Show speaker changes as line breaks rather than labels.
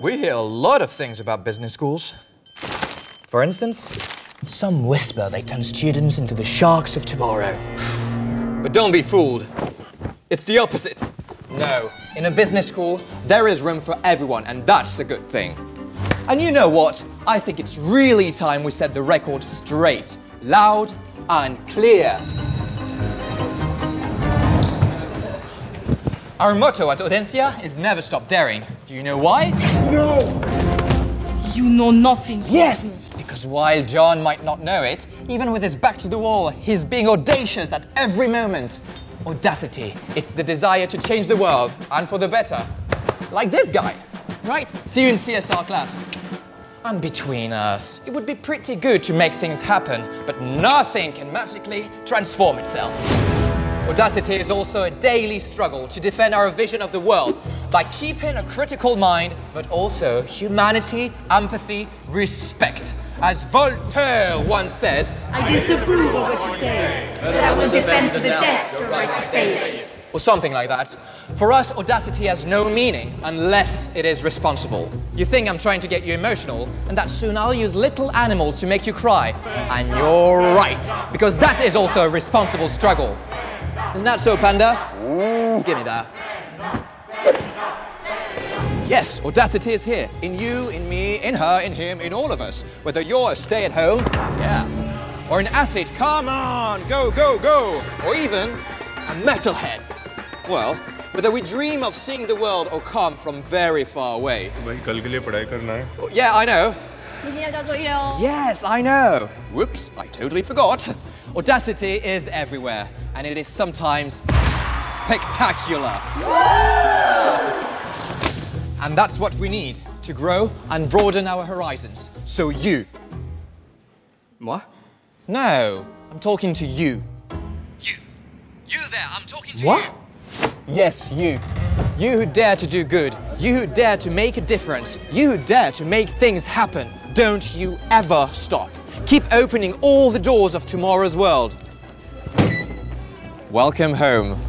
We hear a lot of things about business schools. For instance, some whisper they turn students into the sharks of tomorrow. But don't be fooled. It's the opposite. No, in a business school, there is room for everyone, and that's a good thing. And you know what? I think it's really time we set the record straight, loud and clear. Our motto at Audencia is never stop daring. Do you know why? No!
You know nothing.
Yes! Because while John might not know it, even with his back to the wall, he's being audacious at every moment. Audacity, it's the desire to change the world, and for the better. Like this guy, right? See you in CSR class. And between us, it would be pretty good to make things happen, but nothing can magically transform itself. Audacity is also a daily struggle to defend our vision of the world by keeping a critical mind, but also humanity, empathy, respect. As Voltaire once said,
I disapprove of what you say, but I will defend to the death your right to say it.
or something like that. For us, audacity has no meaning unless it is responsible. You think I'm trying to get you emotional, and that soon I'll use little animals to make you cry. And you're right, because that is also a responsible struggle. Isn't that so, Panda? Ooh. Give me that. Yes, audacity is here. In you, in me, in her, in him, in all of us. Whether you're a stay at home, yeah, or an athlete, come on, go, go, go, or even a metalhead. Well, whether we dream of seeing the world or come from very far away. Yeah, I know. Yes, I know. Whoops, I totally forgot. Audacity is everywhere, and it is sometimes spectacular. and that's what we need to grow and broaden our horizons. So you.
Moi?
No, I'm talking to you. You. You there, I'm talking to
what?
you. What? Yes, you. You who dare to do good. You who dare to make a difference. You who dare to make things happen. Don't you ever stop. Keep opening all the doors of tomorrow's world. Welcome home.